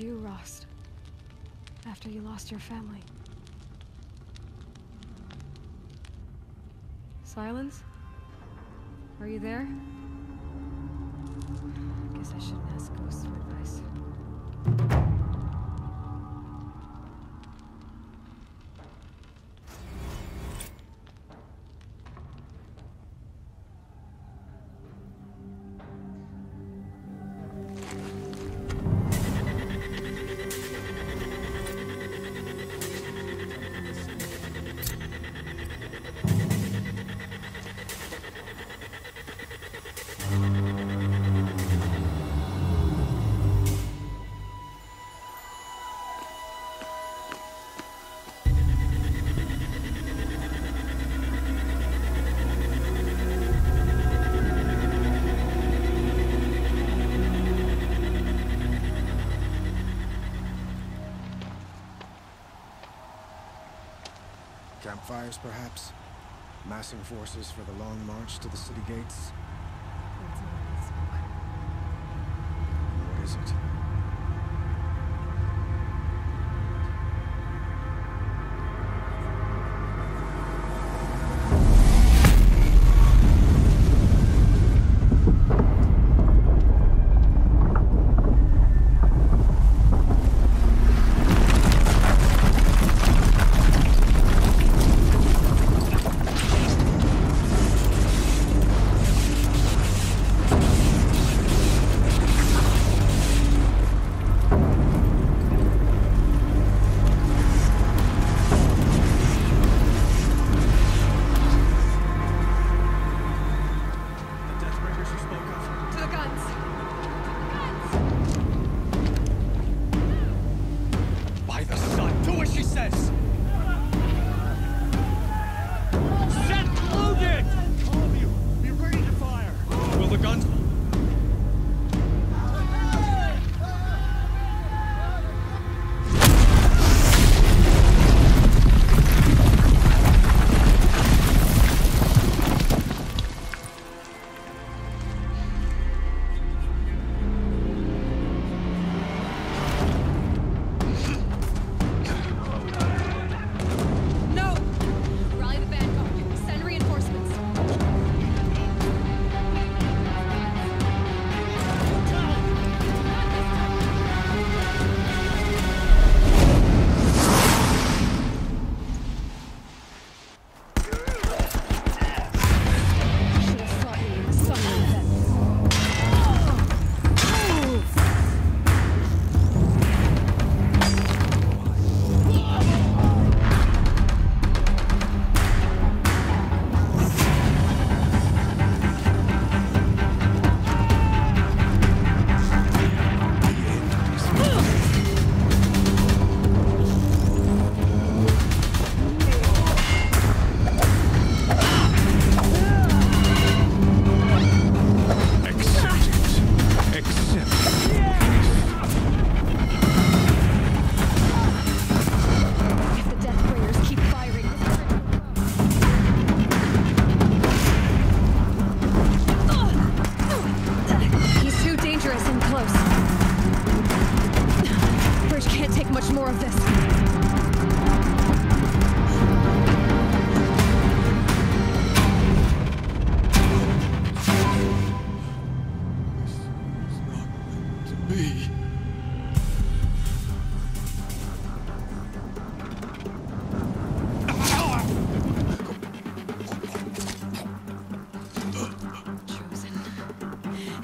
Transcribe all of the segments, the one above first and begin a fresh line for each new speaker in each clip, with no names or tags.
you Rost. After you lost your family. Sylens? Are you there?
Campfires, perhaps? Massing forces for the long march to the city gates?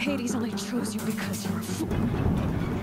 Hades only chose you because you're a fool.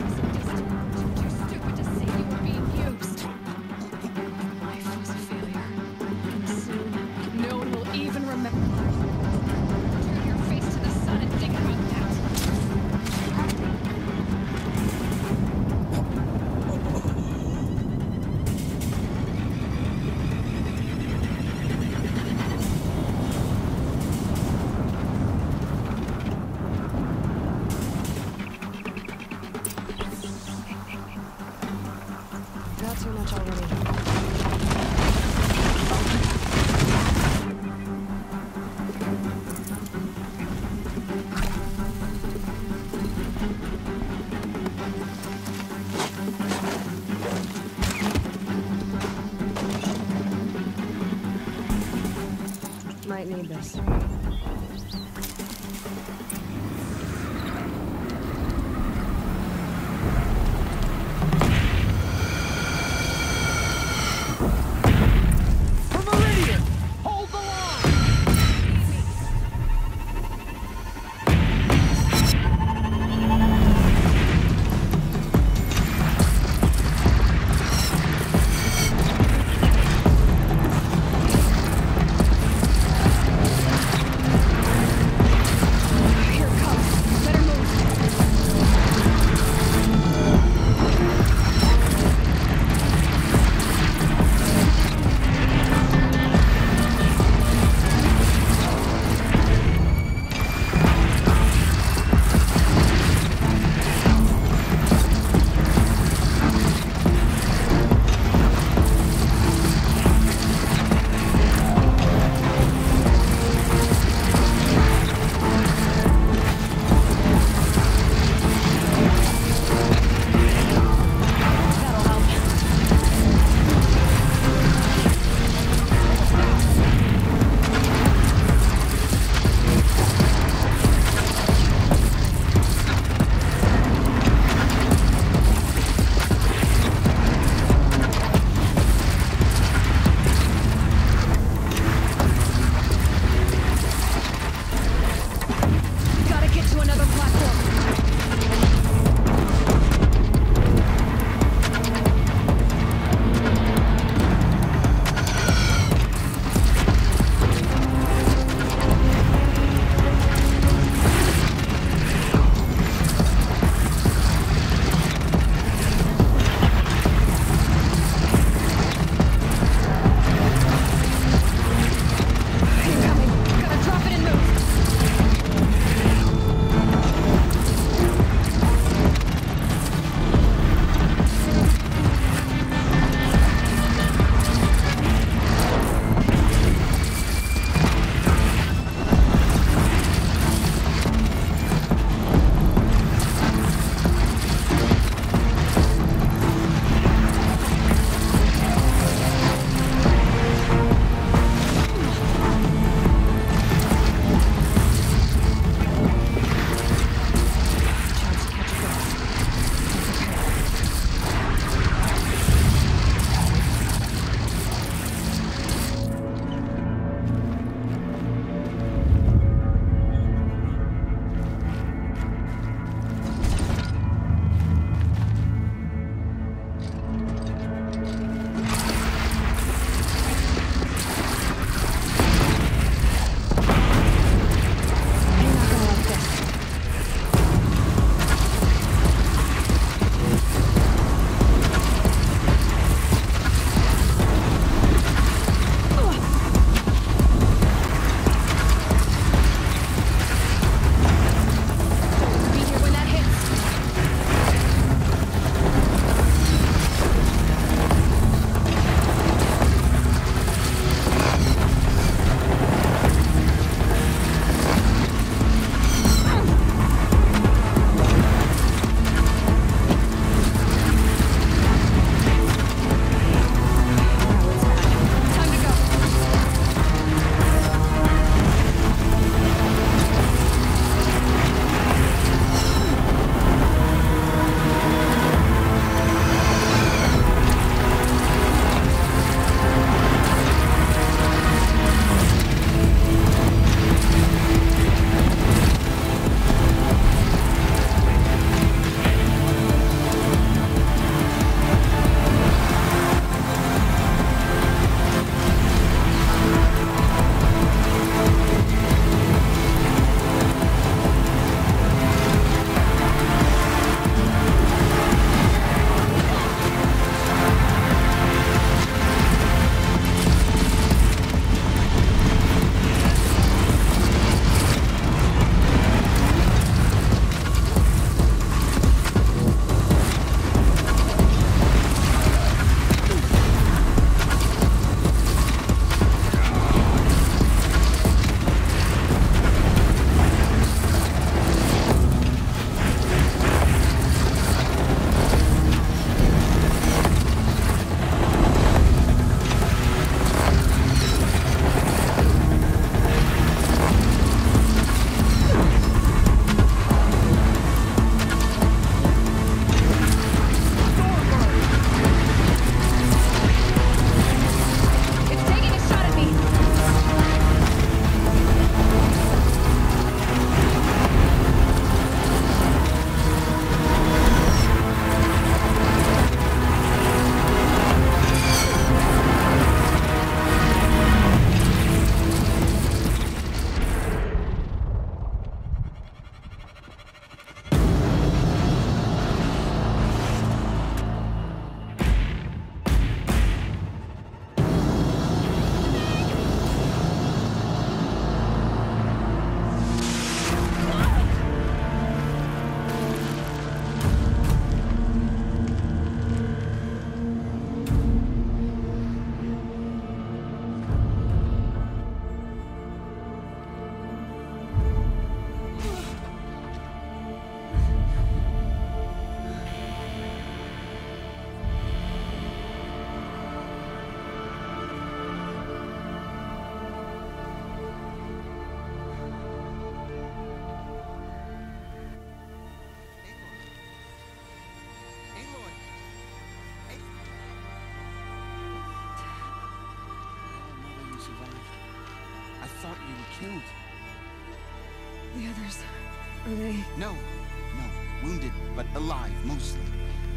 Are they...
No, no. Wounded, but alive, mostly.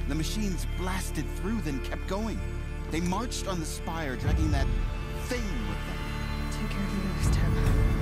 The machines blasted through, then kept going. They marched on the spire, dragging that thing with them.
Take care of the others, Teb.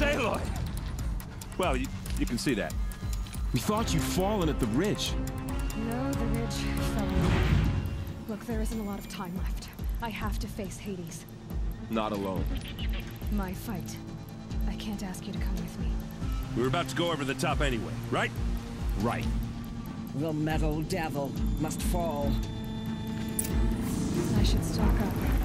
Aloy! Well, you, you can see that.
We thought you'd fallen at the ridge.
No, the ridge fell away. Look, there isn't a lot of time left. I have to face Hades.
Not alone.
My fight. I can't ask you to come with me.
We were about to go over the top anyway, right?
Right.
The metal devil must fall.
I should stock up.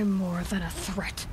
I'm more than a threat.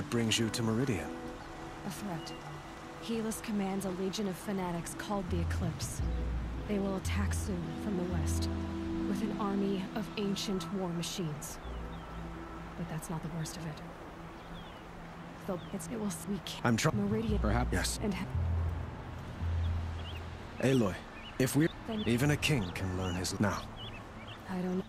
What brings you to Meridian?
A threat. Helis commands a legion of fanatics called the Eclipse. They will attack soon from the west, with an army of ancient war machines. But that's not the worst of it. They'll, it's, it will weak
I'm trying.
Meridian
Perhaps.
Yes.
and
Aloy, if we're...
Then-
Even a king can learn his... Now,
I don't